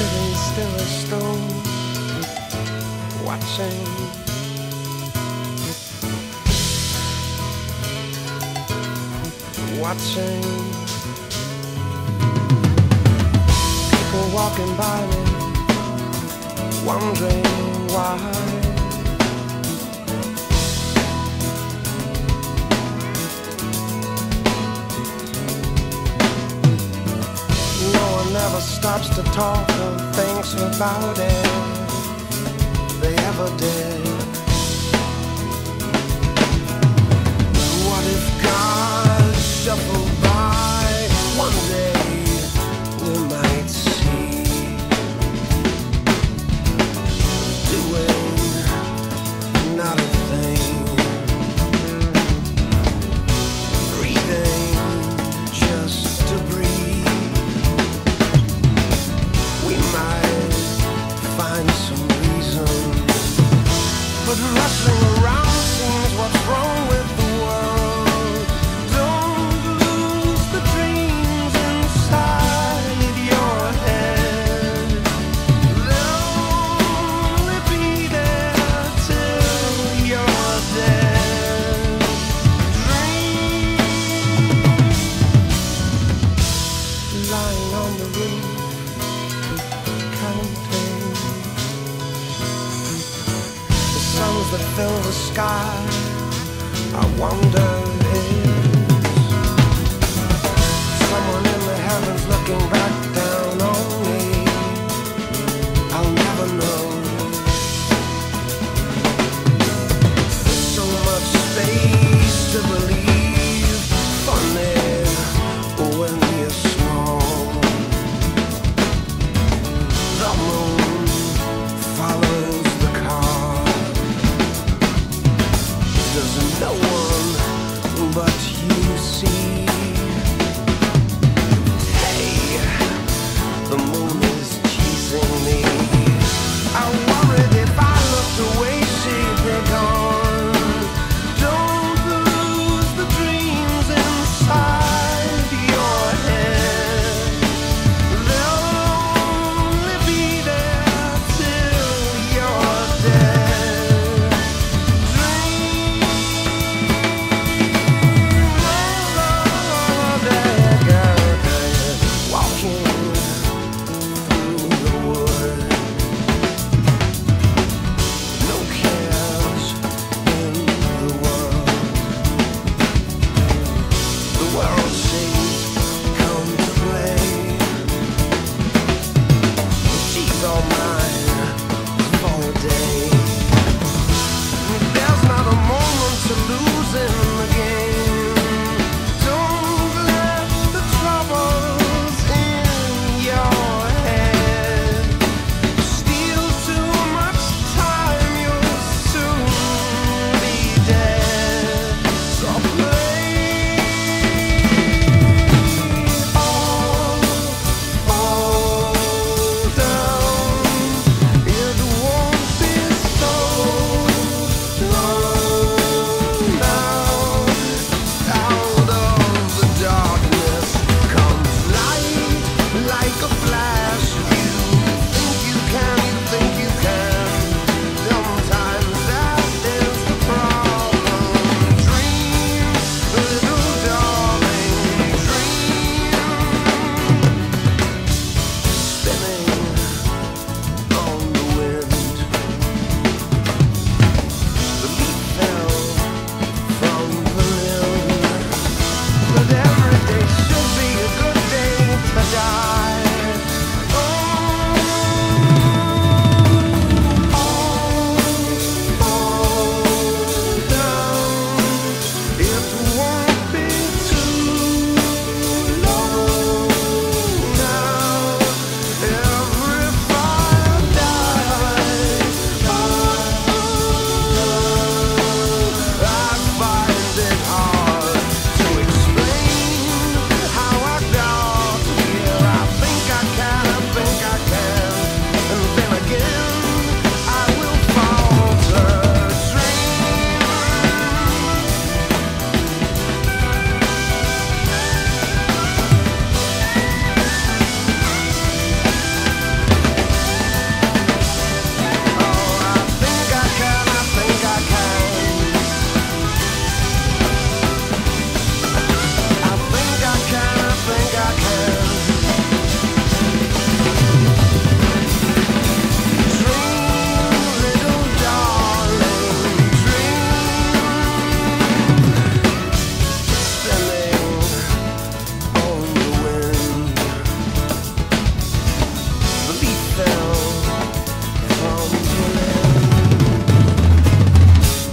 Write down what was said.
sitting still as stone, watching. Watching people walking by me, wondering why. Never stops to talk or thinks about it. They ever did. But rustling around seems what's wrong I wonder